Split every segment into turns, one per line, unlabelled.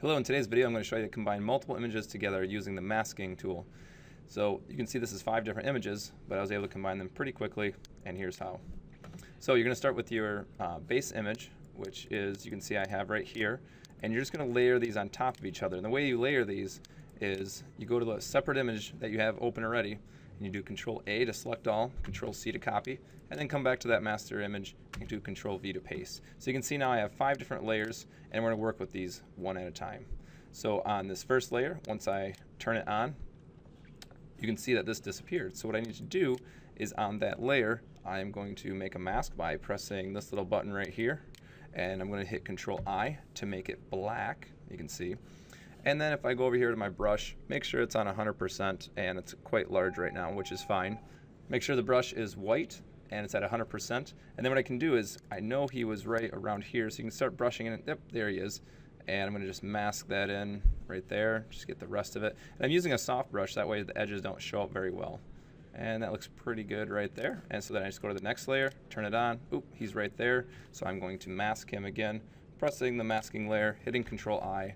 Hello, in today's video I'm going to show you to combine multiple images together using the masking tool. So you can see this is five different images, but I was able to combine them pretty quickly, and here's how. So you're going to start with your uh, base image, which is, you can see I have right here, and you're just going to layer these on top of each other. And the way you layer these is you go to the separate image that you have open already, and you do Control A to select all, Control C to copy, and then come back to that master image and do Control V to paste. So you can see now I have five different layers, and we're going to work with these one at a time. So on this first layer, once I turn it on, you can see that this disappeared. So what I need to do is on that layer, I am going to make a mask by pressing this little button right here, and I'm going to hit Control I to make it black, you can see. And then if I go over here to my brush, make sure it's on 100% and it's quite large right now, which is fine. Make sure the brush is white and it's at 100%. And then what I can do is, I know he was right around here, so you can start brushing in. Yep, there he is. And I'm gonna just mask that in right there, just get the rest of it. And I'm using a soft brush, that way the edges don't show up very well. And that looks pretty good right there. And so then I just go to the next layer, turn it on. Oop, he's right there. So I'm going to mask him again, pressing the masking layer, hitting Control I,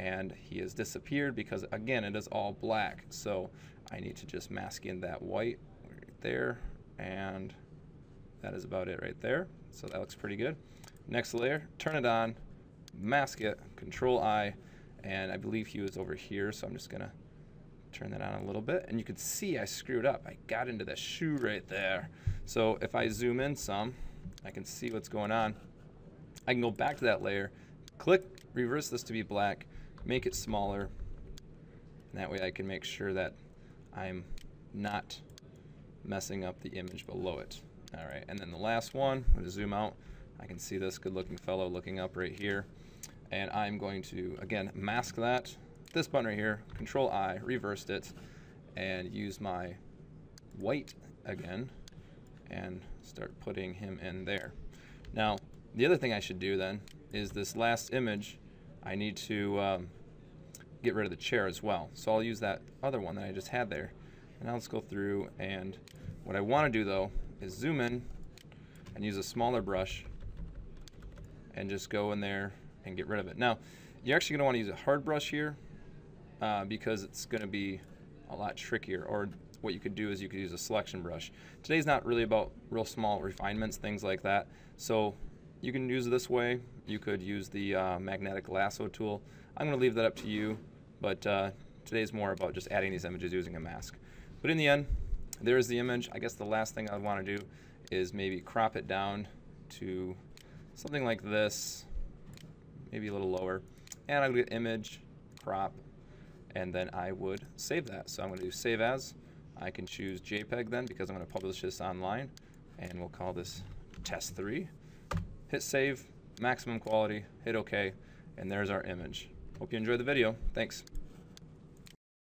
and he has disappeared because again it is all black. So I need to just mask in that white right there and that is about it right there. So that looks pretty good. Next layer turn it on mask it control I and I believe he was over here so I'm just gonna turn that on a little bit. And you can see I screwed up. I got into the shoe right there. So if I zoom in some I can see what's going on. I can go back to that layer click reverse this to be black make it smaller. And that way I can make sure that I'm not messing up the image below it. All right, and then the last one, I'm gonna zoom out. I can see this good looking fellow looking up right here. And I'm going to, again, mask that. This button right here, Control I, reversed it, and use my white again and start putting him in there. Now, the other thing I should do then is this last image, I need to um, get rid of the chair as well. So I'll use that other one that I just had there. And now let's go through and what I want to do though is zoom in and use a smaller brush and just go in there and get rid of it. Now, you're actually going to want to use a hard brush here uh, because it's going to be a lot trickier. Or what you could do is you could use a selection brush. Today's not really about real small refinements, things like that. So you can use this way. You could use the uh, magnetic lasso tool. I'm going to leave that up to you, but uh, today's more about just adding these images using a mask. But in the end, there's the image. I guess the last thing I want to do is maybe crop it down to something like this, maybe a little lower. And going to get image, crop, and then I would save that. So I'm going to do save as. I can choose JPEG then because I'm going to publish this online. And we'll call this test 3 hit save, maximum quality, hit OK, and there's our image. Hope you enjoyed the video. Thanks.